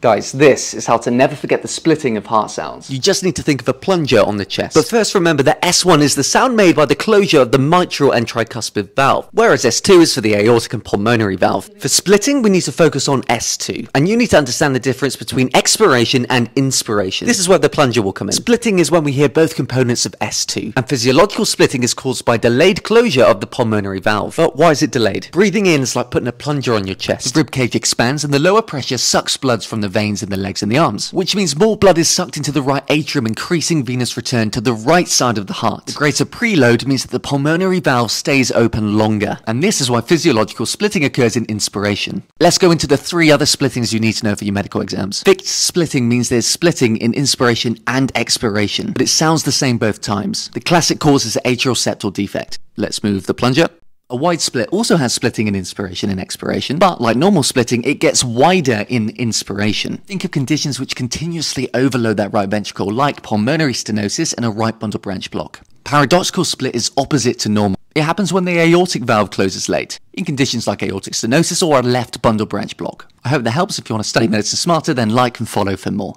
Guys, this is how to never forget the splitting of heart sounds. You just need to think of a plunger on the chest. But first remember that S1 is the sound made by the closure of the mitral and tricuspid valve, whereas S2 is for the aortic and pulmonary valve. For splitting, we need to focus on S2. And you need to understand the difference between expiration and inspiration. This is where the plunger will come in. Splitting is when we hear both components of S2. And physiological splitting is caused by delayed closure of the pulmonary valve. But why is it delayed? Breathing in is like putting a plunger on your chest. The rib cage expands and the lower pressure sucks blood from the veins in the legs and the arms, which means more blood is sucked into the right atrium, increasing venous return to the right side of the heart. The greater preload means that the pulmonary valve stays open longer, and this is why physiological splitting occurs in inspiration. Let's go into the three other splittings you need to know for your medical exams. Fixed splitting means there's splitting in inspiration and expiration, but it sounds the same both times. The classic cause is atrial septal defect. Let's move the plunger. A wide split also has splitting in inspiration and expiration, but like normal splitting, it gets wider in inspiration. Think of conditions which continuously overload that right ventricle, like pulmonary stenosis and a right bundle branch block. Paradoxical split is opposite to normal. It happens when the aortic valve closes late, in conditions like aortic stenosis or a left bundle branch block. I hope that helps. If you want to study medicine smarter, then like and follow for more.